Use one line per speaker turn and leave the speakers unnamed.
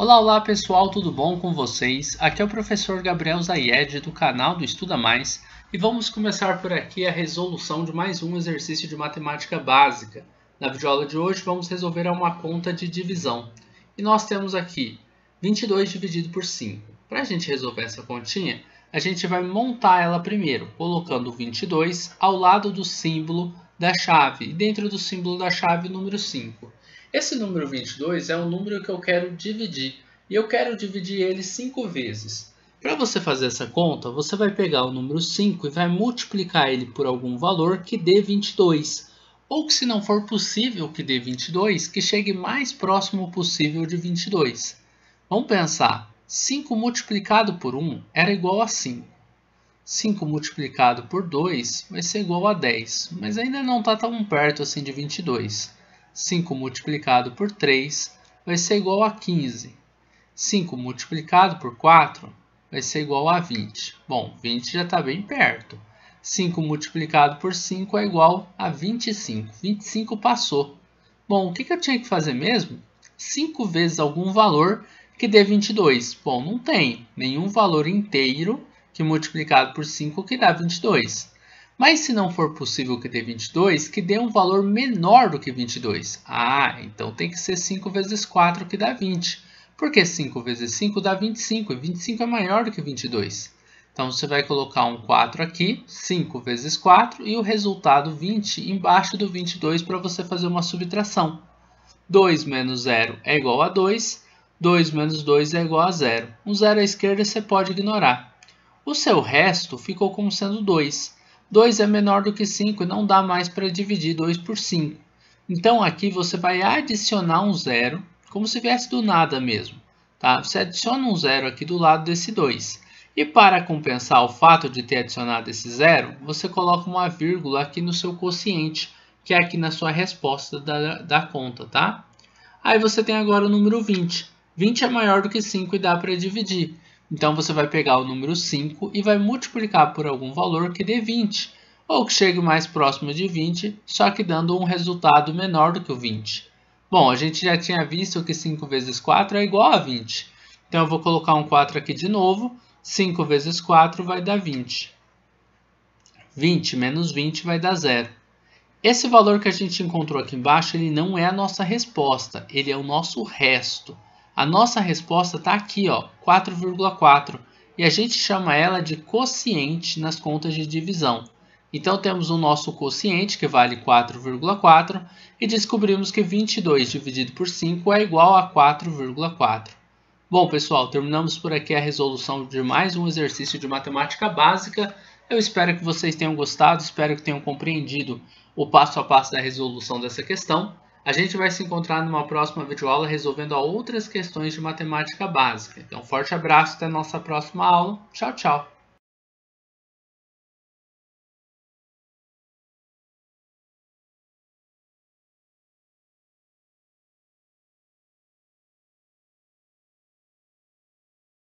Olá, olá pessoal, tudo bom com vocês? Aqui é o professor Gabriel Zayed do canal do Estuda Mais e vamos começar por aqui a resolução de mais um exercício de matemática básica. Na videoaula de hoje vamos resolver uma conta de divisão e nós temos aqui 22 dividido por 5. Para a gente resolver essa continha, a gente vai montar ela primeiro, colocando o 22 ao lado do símbolo da chave e dentro do símbolo da chave o número 5. Esse número 22 é um número que eu quero dividir e eu quero dividir ele 5 vezes. Para você fazer essa conta, você vai pegar o número 5 e vai multiplicar ele por algum valor que dê 22. Ou que se não for possível que dê 22, que chegue mais próximo possível de 22. Vamos pensar, 5 multiplicado por 1 era igual a 5. 5 multiplicado por 2 vai ser igual a 10, mas ainda não está tão perto assim de 22. 5 multiplicado por 3 vai ser igual a 15. 5 multiplicado por 4 vai ser igual a 20. Bom, 20 já está bem perto. 5 multiplicado por 5 é igual a 25. 25 passou. Bom, o que, eu tinha que fazer mesmo? 5 vezes algum valor que dê 22. Bom, não tem nenhum valor inteiro que multiplicado por 5 que dá 22. Mas se não for possível que dê 22, que dê um valor menor do que 22. Ah, então tem que ser 5 vezes 4 que dá 20. Porque 5 vezes 5 dá 25, e 25 é maior do que 22. Então você vai colocar um 4 aqui, 5 vezes 4, e o resultado 20 embaixo do 22 para você fazer uma subtração. 2 menos 0 é igual a 2, 2 menos 2 é igual a 0. Um zero à esquerda você pode ignorar. O seu resto ficou como sendo 2. 2 é menor do que 5 e não dá mais para dividir 2 por 5. Então aqui você vai adicionar um zero, como se viesse do nada mesmo. Tá? Você adiciona um zero aqui do lado desse 2. E para compensar o fato de ter adicionado esse zero, você coloca uma vírgula aqui no seu quociente, que é aqui na sua resposta da, da conta. Tá? Aí você tem agora o número 20. 20 é maior do que 5 e dá para dividir. Então você vai pegar o número 5 e vai multiplicar por algum valor que dê 20, ou que chegue mais próximo de 20, só que dando um resultado menor do que o 20. Bom, a gente já tinha visto que 5 vezes 4 é igual a 20. Então eu vou colocar um 4 aqui de novo. 5 vezes 4 vai dar 20. 20 menos 20 vai dar 0. Esse valor que a gente encontrou aqui embaixo, ele não é a nossa resposta, ele é o nosso resto. A nossa resposta está aqui, 4,4, e a gente chama ela de quociente nas contas de divisão. Então temos o nosso quociente, que vale 4,4, e descobrimos que 22 dividido por 5 é igual a 4,4. Bom, pessoal, terminamos por aqui a resolução de mais um exercício de matemática básica. Eu espero que vocês tenham gostado, espero que tenham compreendido o passo a passo da resolução dessa questão. A gente vai se encontrar numa próxima videoaula resolvendo outras questões de matemática básica. Então, um forte abraço, até a nossa próxima aula. Tchau, tchau!